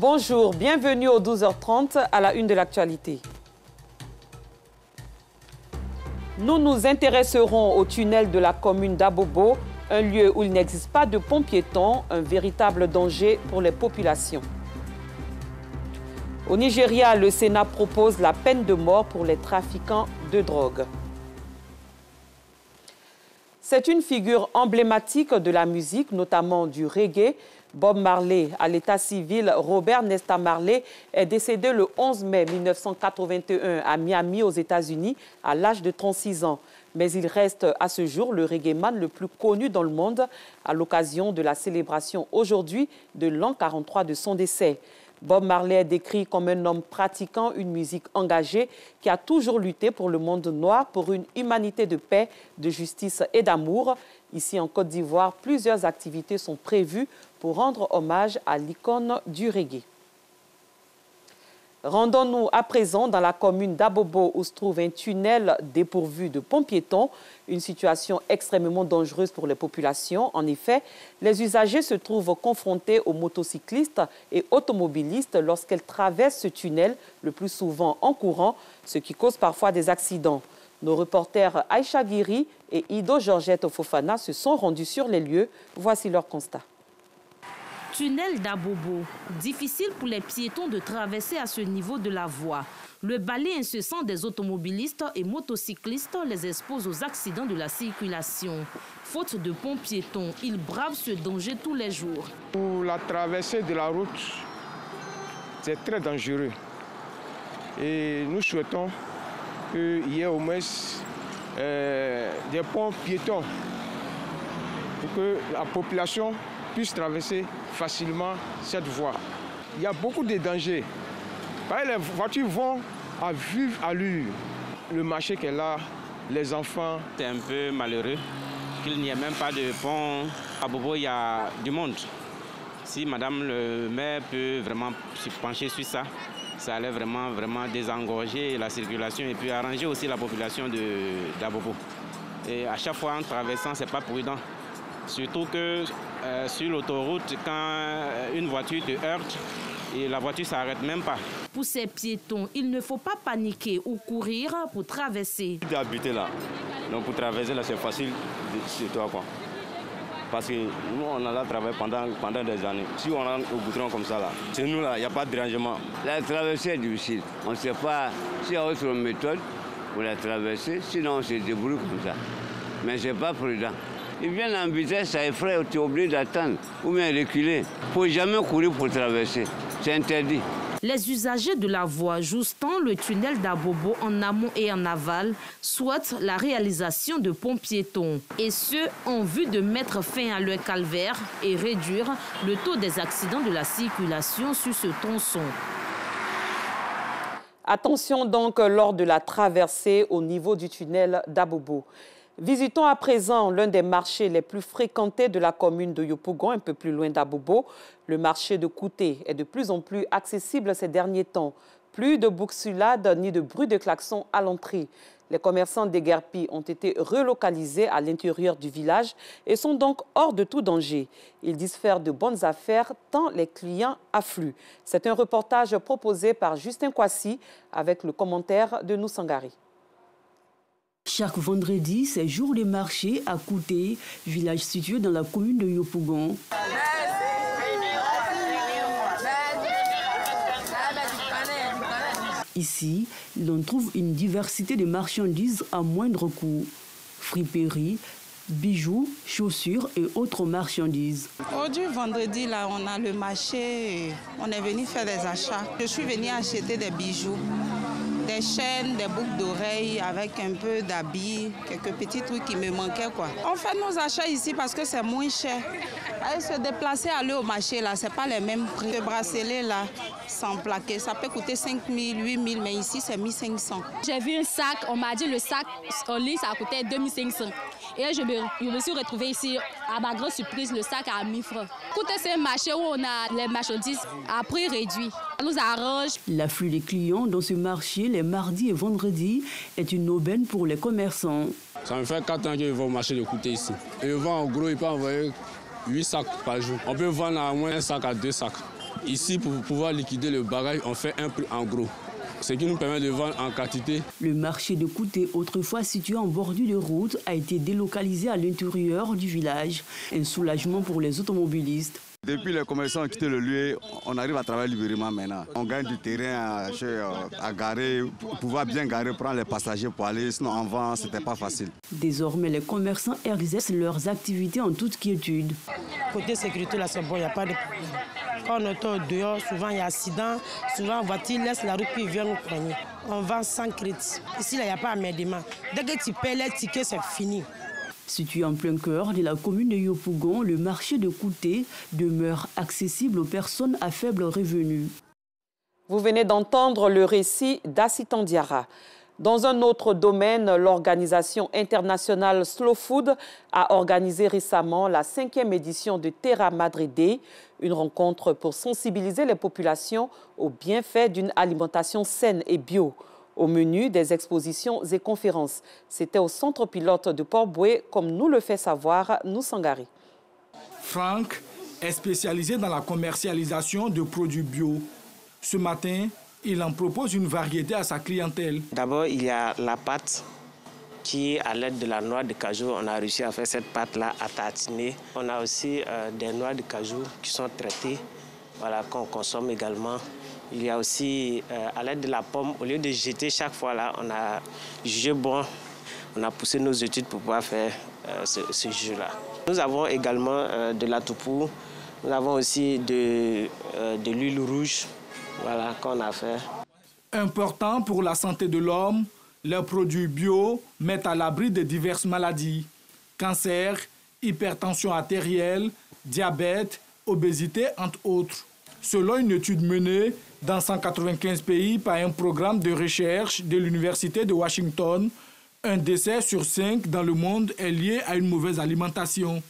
Bonjour, bienvenue au 12h30 à la une de l'actualité. Nous nous intéresserons au tunnel de la commune d'Abobo, un lieu où il n'existe pas de pont piéton, un véritable danger pour les populations. Au Nigeria, le Sénat propose la peine de mort pour les trafiquants de drogue. C'est une figure emblématique de la musique, notamment du reggae. Bob Marley, à l'état civil, Robert Nesta Marley, est décédé le 11 mai 1981 à Miami, aux États-Unis, à l'âge de 36 ans. Mais il reste à ce jour le reggae-man le plus connu dans le monde à l'occasion de la célébration aujourd'hui de l'an 43 de son décès. Bob Marley est décrit comme un homme pratiquant une musique engagée qui a toujours lutté pour le monde noir, pour une humanité de paix, de justice et d'amour. Ici en Côte d'Ivoire, plusieurs activités sont prévues pour rendre hommage à l'icône du reggae. Rendons-nous à présent dans la commune d'Abobo où se trouve un tunnel dépourvu de ponts piétons, une situation extrêmement dangereuse pour les populations. En effet, les usagers se trouvent confrontés aux motocyclistes et automobilistes lorsqu'elles traversent ce tunnel, le plus souvent en courant, ce qui cause parfois des accidents. Nos reporters Aïcha Guiri et Ido Georgette Fofana se sont rendus sur les lieux. Voici leur constat. Tunnel d'Abobo. Difficile pour les piétons de traverser à ce niveau de la voie. Le balai incessant des automobilistes et motocyclistes les expose aux accidents de la circulation. Faute de ponts piétons, ils bravent ce danger tous les jours. Pour la traversée de la route, c'est très dangereux. Et nous souhaitons qu'il y ait au moins euh, des ponts piétons pour que la population puisse traverser facilement cette voie. Il y a beaucoup de dangers. Les voitures vont à vive allure. Le marché qu'elle a, les enfants. C'est un peu malheureux qu'il n'y ait même pas de pont. À Bobo, il y a du monde. Si Madame le maire peut vraiment se pencher sur ça, ça allait vraiment, vraiment désengorger la circulation et puis arranger aussi la population d'Abobo. Et à chaque fois en traversant, ce n'est pas prudent. Surtout que euh, sur l'autoroute, quand euh, une voiture te heurte, et la voiture ne s'arrête même pas. Pour ces piétons, il ne faut pas paniquer ou courir pour traverser. D'habiter là, donc pour traverser là c'est facile c'est toi quoi. Parce que nous on a là travaillé pendant, pendant des années. Si on rentre au goudron comme ça là, chez nous là, il n'y a pas de dérangement. La traversée est difficile. On ne sait pas s'il y a autre méthode pour la traverser, sinon on se débrouille comme ça. Mais ce n'est pas prudent. Ils viennent en vitesse, ça effraie, tu es obligé d'attendre ou bien reculer. Il ne faut jamais courir pour traverser. C'est interdit. Les usagers de la voie tant le tunnel d'Abobo en amont et en aval souhaitent la réalisation de ponts piétons. Et ce, en vue de mettre fin à leur calvaire et réduire le taux des accidents de la circulation sur ce tronçon. Attention donc lors de la traversée au niveau du tunnel d'Abobo. Visitons à présent l'un des marchés les plus fréquentés de la commune de Yopougon, un peu plus loin d'Abobo. Le marché de Kouté est de plus en plus accessible ces derniers temps. Plus de bourgsulades ni de bruit de klaxon à l'entrée. Les commerçants d'Eguerpi ont été relocalisés à l'intérieur du village et sont donc hors de tout danger. Ils disent faire de bonnes affaires tant les clients affluent. C'est un reportage proposé par Justin Kwasi avec le commentaire de Noussangari. Chaque vendredi, c'est jour de marché à Kouté, village situé dans la commune de Yopougon. Ici, l'on trouve une diversité de marchandises à moindre coût. Friperies, bijoux, chaussures et autres marchandises. Aujourd'hui, vendredi, là, on a le marché. On est venu faire des achats. Je suis venu acheter des bijoux des chaînes, des boucles d'oreilles avec un peu d'habits, quelques petits trucs qui me manquaient. Quoi. On fait nos achats ici parce que c'est moins cher. Aller se déplacer, aller au marché, là, c'est pas les mêmes prix. Le bracelet, là, sans plaquer, ça peut coûter 5 000, 8 000, mais ici, c'est 1 500. J'ai vu un sac, on m'a dit le sac en ligne, ça coûtait 2 500. Et je me, je me suis retrouvée ici, à ma grande surprise, le sac à 1000 francs. Écoutez, c'est un marché où on a les marchandises à prix réduit. Ça nous arrange. L'afflux des clients dans ce marché, les mardis et vendredis, est une aubaine pour les commerçants. Ça me fait 4 ans que je vais au marché de coûter ici. Et je vends en gros, il peut envoyer 8 sacs par jour. On peut vendre à moins un sac à deux sacs. Ici, pour pouvoir liquider le bagage, on fait un prix en gros ce qui nous permet de vendre en quantité. Le marché de Kouté, autrefois situé en bordure de route, a été délocalisé à l'intérieur du village. Un soulagement pour les automobilistes. Depuis les commerçants ont quitté le lieu, on arrive à travailler librement maintenant. On gagne du terrain à, à garer, pouvoir bien garer, prendre les passagers pour aller, sinon en vent, c'était pas facile. Désormais, les commerçants exercent leurs activités en toute quiétude. Côté sécurité, là, c'est bon, il n'y a pas de problème. Quand on est dehors, souvent il y a accident, souvent la voiture laisse la route puis vient nous prendre. On vend sans crédit. Ici, il n'y a pas de médicaments. Dès que tu paies les tickets, c'est fini. Situé en plein cœur de la commune de Yopougon, le marché de Kouté demeure accessible aux personnes à faible revenu. Vous venez d'entendre le récit d'Assitan Diara. Dans un autre domaine, l'organisation internationale Slow Food a organisé récemment la cinquième édition de Terra Madre Day, une rencontre pour sensibiliser les populations aux bienfaits d'une alimentation saine et bio. Au menu des expositions et conférences, c'était au centre pilote de Port-Boué, comme nous le fait savoir Noussangari. Franck est spécialisé dans la commercialisation de produits bio. Ce matin, il en propose une variété à sa clientèle. D'abord, il y a la pâte qui, à l'aide de la noix de cajou, on a réussi à faire cette pâte-là à tartiner. On a aussi euh, des noix de cajou qui sont traitées, voilà, qu'on consomme également. Il y a aussi, euh, à l'aide de la pomme, au lieu de jeter chaque fois là, on a jugé bon, on a poussé nos études pour pouvoir faire euh, ce, jus-là. Nous avons également euh, de la toupou, nous avons aussi de, de l'huile rouge, voilà, qu'on a fait. Important pour la santé de l'homme, les produits bio mettent à l'abri de diverses maladies. Cancer, hypertension artérielle, diabète, obésité, entre autres. Selon une étude menée dans 195 pays par un programme de recherche de l'Université de Washington, un décès sur cinq dans le monde est lié à une mauvaise alimentation.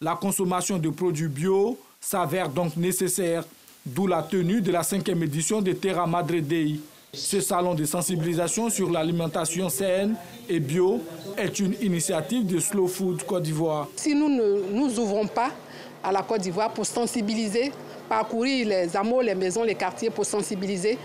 La consommation de produits bio s'avère donc nécessaire, d'où la tenue de la cinquième édition de Terra Madre Dei. Ce salon de sensibilisation sur l'alimentation saine et bio est une initiative de Slow Food Côte d'Ivoire. Si nous ne nous ouvrons pas à la Côte d'Ivoire pour sensibiliser parcourir les hameaux, les maisons, les quartiers pour sensibiliser.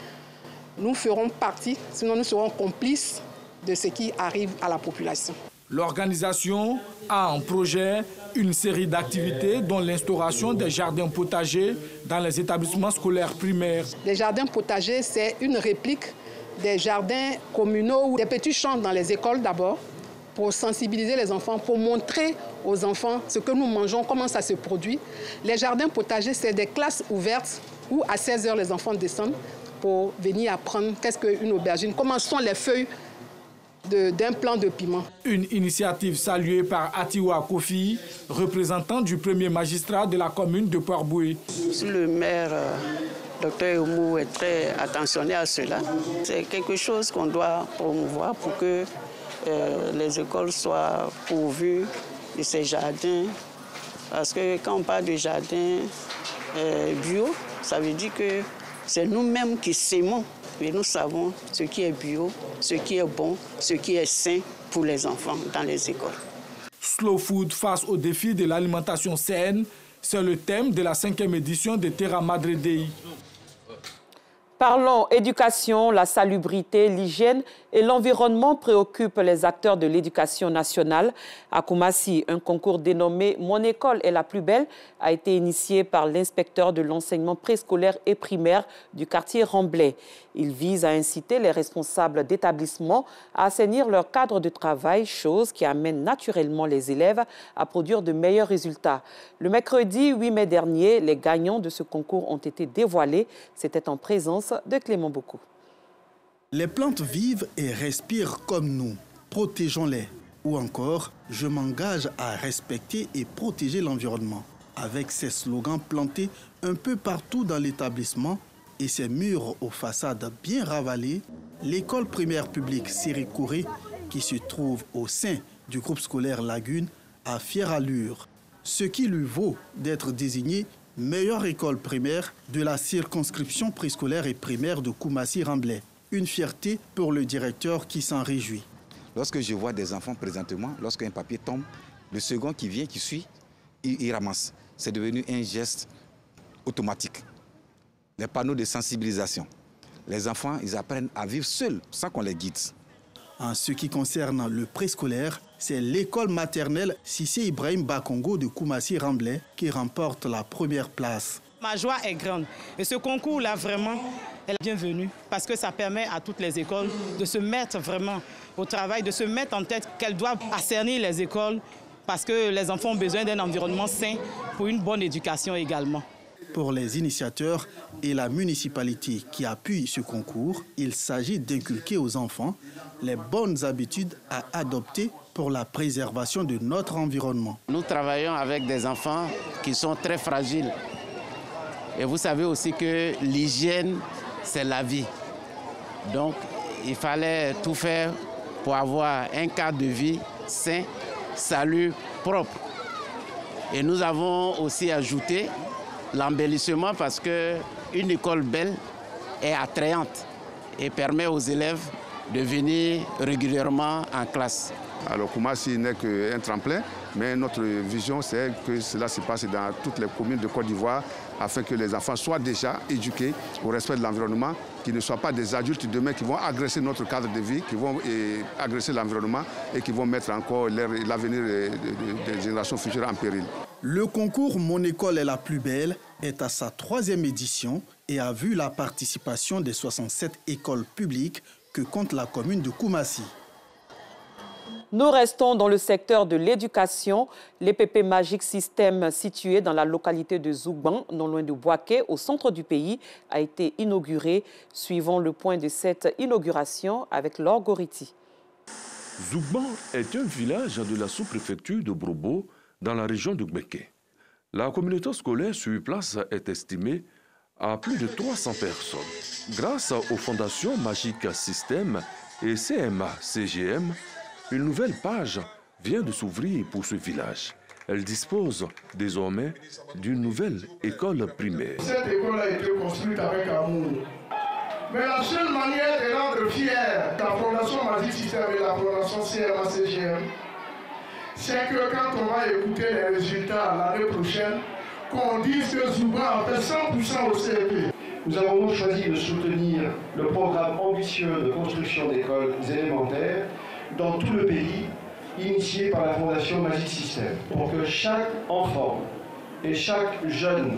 Nous ferons partie, sinon nous serons complices de ce qui arrive à la population. L'organisation a en projet une série d'activités dont l'instauration des jardins potagers dans les établissements scolaires primaires. Les jardins potagers, c'est une réplique des jardins communaux ou des petits champs dans les écoles d'abord, pour sensibiliser les enfants, pour montrer aux enfants ce que nous mangeons, comment ça se produit. Les jardins potagers, c'est des classes ouvertes où à 16 heures, les enfants descendent pour venir apprendre qu'est-ce qu'une aubergine, comment sont les feuilles d'un plant de piment. Une initiative saluée par Atiwa Kofi, représentant du premier magistrat de la commune de Port-Boué. Le maire, euh, docteur Oumou, est très attentionné à cela. C'est quelque chose qu'on doit promouvoir pour que euh, les écoles soient pourvues de ces jardins. Parce que quand on parle de jardins euh, bio, ça veut dire que c'est nous-mêmes qui s'aimons. Mais nous savons ce qui est bio, ce qui est bon, ce qui est sain pour les enfants dans les écoles. Slow Food face au défi de l'alimentation saine, c'est le thème de la cinquième édition de Terra Madre Dei. Parlons éducation, la salubrité, l'hygiène et l'environnement préoccupent les acteurs de l'éducation nationale. À Koumassi, un concours dénommé Mon école est la plus belle a été initié par l'inspecteur de l'enseignement préscolaire et primaire du quartier Remblay. Il vise à inciter les responsables d'établissements à assainir leur cadre de travail, chose qui amène naturellement les élèves à produire de meilleurs résultats. Le mercredi 8 mai dernier, les gagnants de ce concours ont été dévoilés. C'était en présence de Clément Beaucoup. Les plantes vivent et respirent comme nous. Protégeons-les. Ou encore, je m'engage à respecter et protéger l'environnement. Avec ces slogans plantés un peu partout dans l'établissement, et ses murs aux façades bien ravalées, l'école primaire publique Siricouré, qui se trouve au sein du groupe scolaire Lagune, a fière allure, ce qui lui vaut d'être désignée meilleure école primaire de la circonscription préscolaire et primaire de Koumassi-Ramblay. Une fierté pour le directeur qui s'en réjouit. Lorsque je vois des enfants présentement, lorsqu'un papier tombe, le second qui vient, qui suit, il ramasse. C'est devenu un geste automatique des panneaux de sensibilisation. Les enfants, ils apprennent à vivre seuls, sans qu'on les guide. En ce qui concerne le préscolaire, c'est l'école maternelle Sissé Ibrahim Bakongo de Koumassi Ramblay qui remporte la première place. Ma joie est grande. Et ce concours-là, vraiment, est bienvenu parce que ça permet à toutes les écoles de se mettre vraiment au travail, de se mettre en tête qu'elles doivent assainir les écoles parce que les enfants ont besoin d'un environnement sain pour une bonne éducation également. Pour les initiateurs et la municipalité qui appuie ce concours, il s'agit d'inculquer aux enfants les bonnes habitudes à adopter pour la préservation de notre environnement. Nous travaillons avec des enfants qui sont très fragiles. Et vous savez aussi que l'hygiène, c'est la vie. Donc, il fallait tout faire pour avoir un cadre de vie sain, salut, propre. Et nous avons aussi ajouté l'embellissement parce qu'une école belle est attrayante et permet aux élèves de venir régulièrement en classe. Alors Koumassi n'est qu'un tremplin, mais notre vision c'est que cela se passe dans toutes les communes de Côte d'Ivoire afin que les enfants soient déjà éduqués au respect de l'environnement, qu'ils ne soient pas des adultes demain qui vont agresser notre cadre de vie, qui vont agresser l'environnement et qui vont mettre encore l'avenir des générations futures en péril. Le concours Mon école est la plus belle est à sa troisième édition et a vu la participation des 67 écoles publiques que compte la commune de Koumassi. Nous restons dans le secteur de l'éducation. L'EPP Magic System, situé dans la localité de Zougban, non loin de Boaké, au centre du pays, a été inauguré. Suivons le point de cette inauguration avec Laure Goriti. Zougban est un village de la sous-préfecture de Brobo, dans la région de Gbeke. La communauté scolaire sur place est estimée à plus de 300 personnes. Grâce aux fondations Magic System et CMA-CGM, une nouvelle page vient de s'ouvrir pour ce village. Elle dispose désormais d'une nouvelle école primaire. Cette école a été construite avec amour. Mais la seule manière de rendre fier la Fondation Magic System et la Fondation CMA-CGM, c'est que quand on va écouter les résultats l'année prochaine, qu'on dise que Zouba a fait 100% au CEP. Nous avons choisi de soutenir le programme ambitieux de construction d'écoles élémentaires dans tout le pays, initié par la Fondation Magic System, pour que chaque enfant et chaque jeune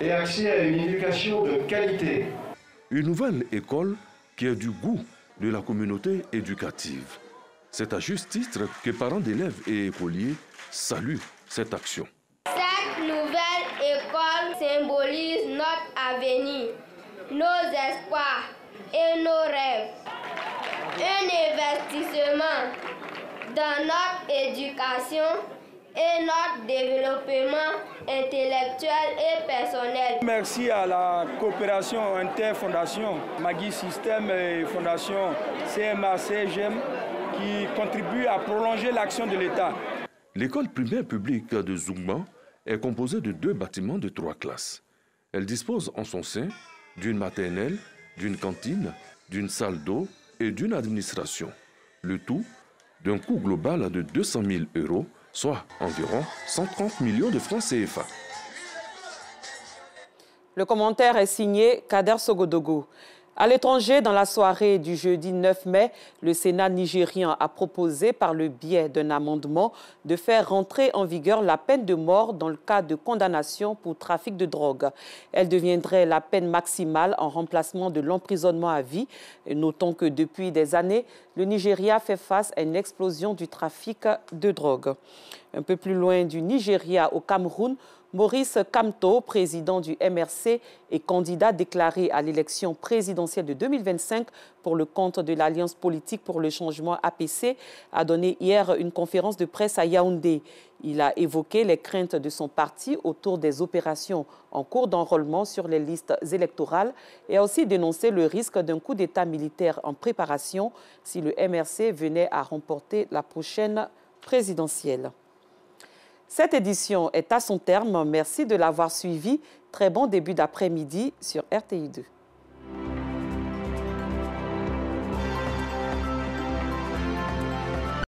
ait accès à une éducation de qualité. Une nouvelle école qui a du goût de la communauté éducative. C'est à juste titre que parents d'élèves et écoliers saluent cette action. Cette nouvelle école symbolise notre avenir, nos espoirs et nos rêves. Un investissement dans notre éducation et notre développement intellectuel et personnel. Merci à la coopération interfondation Magui Système et Fondation CMA-CGM qui contribuent à prolonger l'action de l'État. L'école primaire publique de Zougman est composée de deux bâtiments de trois classes. Elle dispose en son sein d'une maternelle, d'une cantine, d'une salle d'eau et d'une administration. Le tout d'un coût global de 200 000 euros, soit environ 130 millions de francs CFA. Le commentaire est signé Kader Sogodogo. À l'étranger, dans la soirée du jeudi 9 mai, le Sénat nigérien a proposé, par le biais d'un amendement, de faire rentrer en vigueur la peine de mort dans le cas de condamnation pour trafic de drogue. Elle deviendrait la peine maximale en remplacement de l'emprisonnement à vie. Notons que depuis des années, le Nigeria fait face à une explosion du trafic de drogue. Un peu plus loin du Nigeria, au Cameroun, Maurice Kamto, président du MRC et candidat déclaré à l'élection présidentielle de 2025 pour le compte de l'Alliance politique pour le changement APC, a donné hier une conférence de presse à Yaoundé. Il a évoqué les craintes de son parti autour des opérations en cours d'enrôlement sur les listes électorales et a aussi dénoncé le risque d'un coup d'État militaire en préparation si le MRC venait à remporter la prochaine présidentielle. Cette édition est à son terme. Merci de l'avoir suivi. Très bon début d'après-midi sur RTI2.